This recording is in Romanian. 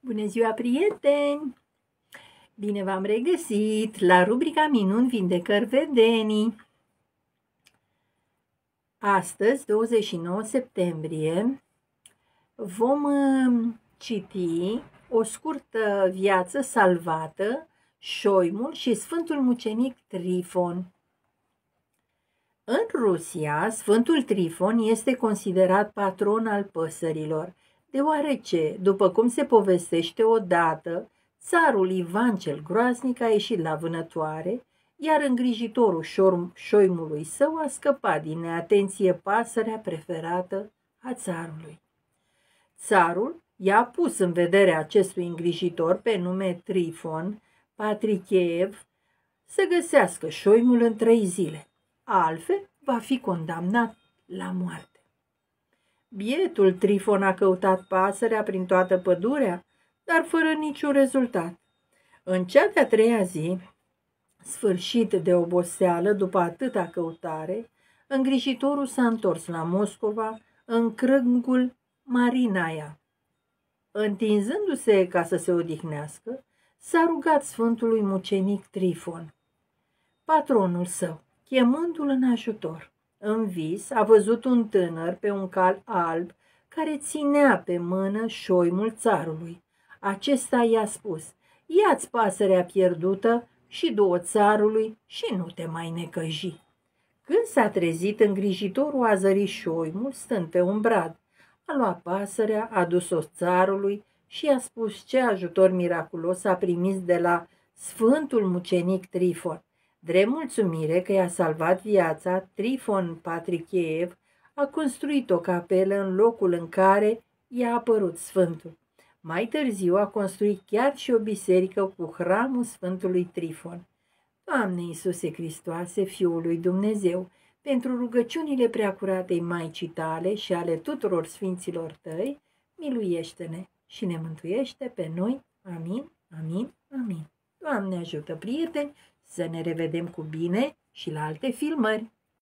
Bună ziua, prieteni! Bine v-am regăsit la rubrica Minuni Vindecări Vedenii. Astăzi, 29 septembrie, vom uh, citi o scurtă viață salvată, șoimul și Sfântul Mucenic Trifon. În Rusia, Sfântul Trifon este considerat patron al păsărilor – deoarece, după cum se povestește odată, țarul Ivan cel groaznic a ieșit la vânătoare, iar îngrijitorul șoimului său a scăpat din neatenție pasărea preferată a țarului. Țarul i-a pus în vedere acestui îngrijitor pe nume Trifon, Patricheev, să găsească șoimul în trei zile, altfel va fi condamnat la moarte. Bietul Trifon a căutat pasărea prin toată pădurea, dar fără niciun rezultat. În cea de-a treia zi, sfârșit de oboseală după atâta căutare, îngrijitorul s-a întors la Moscova, în crângul Marinaia. Întinzându-se ca să se odihnească, s-a rugat Sfântului Mucenic Trifon, patronul său, chemându-l în ajutor. În vis a văzut un tânăr pe un cal alb care ținea pe mână șoimul țarului. Acesta i-a spus, ia-ți pasărea pierdută și două țarului și nu te mai necăji. Când s-a trezit, îngrijitorul a zărit șoimul stând pe un brad. A luat pasărea, a dus-o țarului și i-a spus ce ajutor miraculos a primit de la Sfântul Mucenic Trifon. Drept mulțumire că i-a salvat viața, Trifon Patrichiev a construit o capelă în locul în care i-a apărut Sfântul. Mai târziu a construit chiar și o biserică cu hramul Sfântului Trifon. Doamne Iisuse Hristoase, Fiul lui Dumnezeu, pentru rugăciunile preacuratei Maicii tale și ale tuturor sfinților tăi, miluiește-ne și ne mântuiește pe noi. Amin, amin, amin. Doamne ajută, prieteni, să ne revedem cu bine și la alte filmări!